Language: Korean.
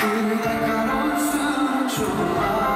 그대가 올수록 좋아